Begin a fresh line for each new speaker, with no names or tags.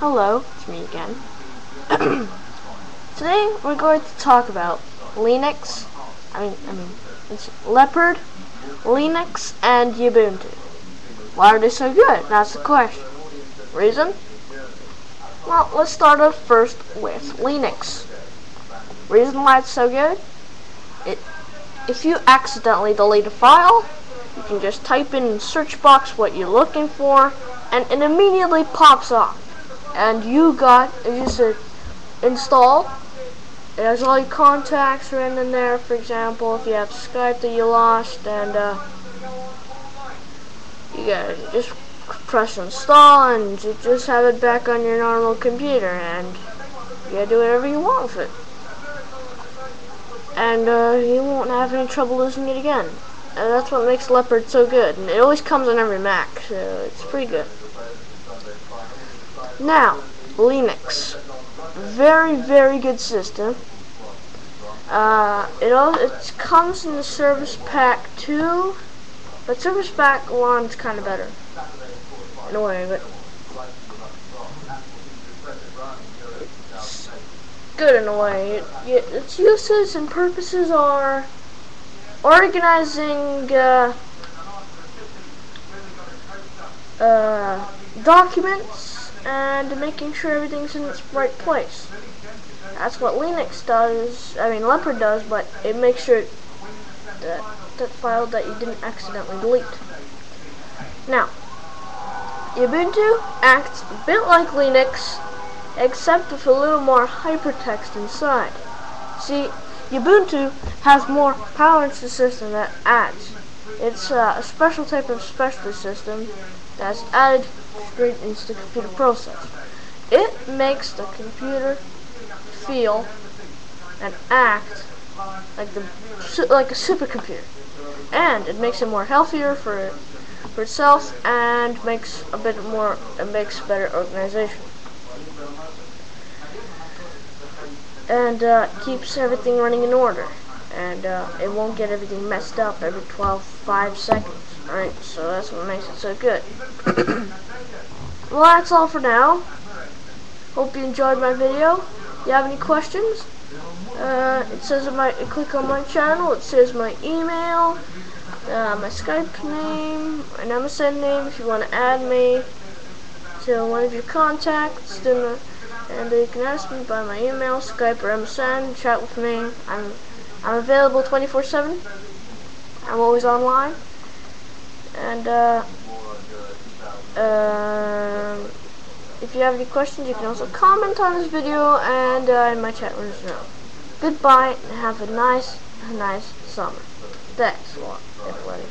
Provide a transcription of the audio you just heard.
Hello, it's me again. Today we're going to talk about Linux, I mean, I mean, it's Leopard, Linux, and Ubuntu. Why are they so good? That's the question. Reason? Well, let's start off first with Linux. Reason why it's so good? It, if you accidentally delete a file, you can just type in search box what you're looking for, and it immediately pops up and you got you said install it has all your contacts written in there for example if you have Skype that you lost and uh, you gotta just press install and you just have it back on your normal computer and you gotta do whatever you want with it. And uh, you won't have any trouble losing it again. And that's what makes Leopard so good. And it always comes on every Mac so it's pretty good now, Linux. Very, very good system. Uh, it all it comes in the Service Pack 2, but Service Pack 1 is kind of better in a way, but good in a way. It, it, its uses and purposes are organizing uh, uh, documents and making sure everything's in its right place. That's what Linux does, I mean Leopard does, but it makes sure that that file that you didn't accidentally delete. Now, Ubuntu acts a bit like Linux, except with a little more hypertext inside. See, Ubuntu has more power into the system that adds. It's uh, a special type of specialist system that's added straight into the computer process. It makes the computer feel and act like the like a supercomputer, and it makes it more healthier for for itself and makes a bit more it makes better organization. And uh, keeps everything running in order and uh, it won't get everything messed up every 12 5 seconds alright so that's what makes it so good. Well that's all for now. Hope you enjoyed my video. You have any questions? Uh, it says my click on my channel it says my email uh, my Skype name my MSN name if you want to add me to one of your contacts then uh, and you can ask me by my email, Skype, or MSN, chat with me. I'm I'm available 24/7. I'm always online. And uh, uh, if you have any questions, you can also comment on this video and uh, in my chat room as well. Goodbye and have a nice, nice summer. Thanks a lot, everybody.